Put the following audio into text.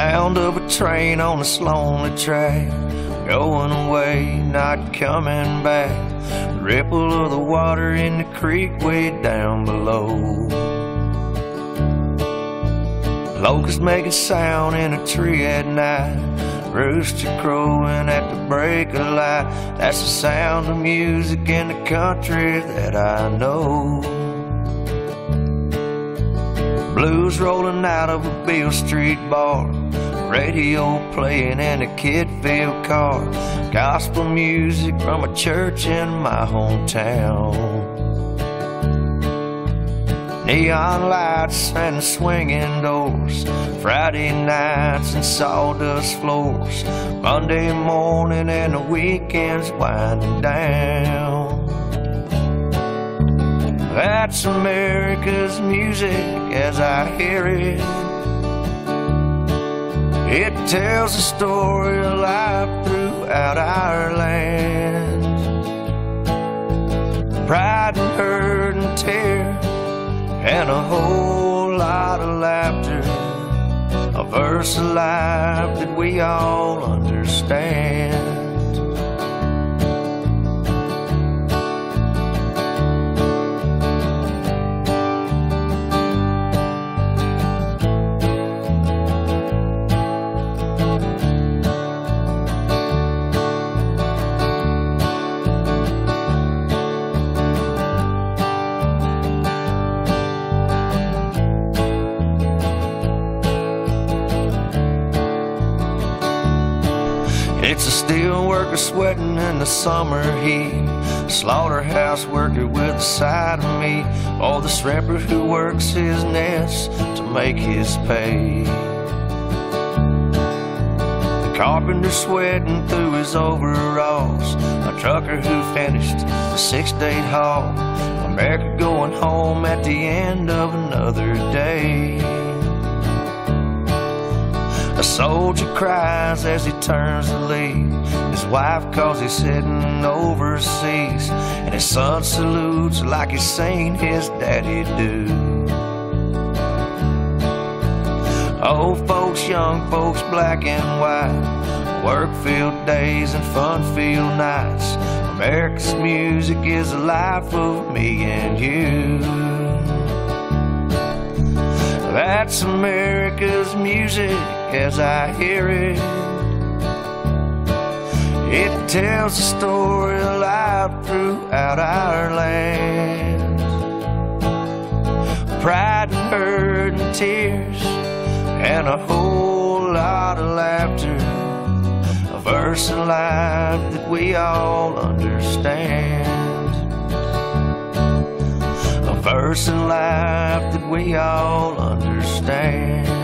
sound of a train on this lonely track, going away, not coming back. Ripple of the water in the creek way down below. Locusts make a sound in a tree at night. Rooster crowing at the break of light. That's the sound of music in the country that I know. Blues rolling out of a Beale Street bar. Radio playing in a kid-filled car. Gospel music from a church in my hometown. Neon lights and swinging doors. Friday nights and sawdust floors. Monday morning and the weekends winding down. That's America's music as I hear it. It tells a story of life throughout our land. Pride and hurt and tear, and a whole lot of laughter. A verse of life that we all understand. It's a steel worker sweating in the summer heat. A slaughterhouse worker with a side of meat. Or the shrimper who works his nest to make his pay. The carpenter sweating through his overalls. A trucker who finished a six day haul. America going home at the end of another day. A soldier cries as he turns to leave his wife calls he's sitting overseas. And his son salutes like he's seen his daddy do. Old folks, young folks, black and white. Work filled days and fun filled nights. America's music is the life of me and you. That's America's music as I hear it. It tells a story of life throughout our land. Pride and hurt and tears, and a whole lot of laughter. A verse of life that we all understand. A verse in life that we all understand.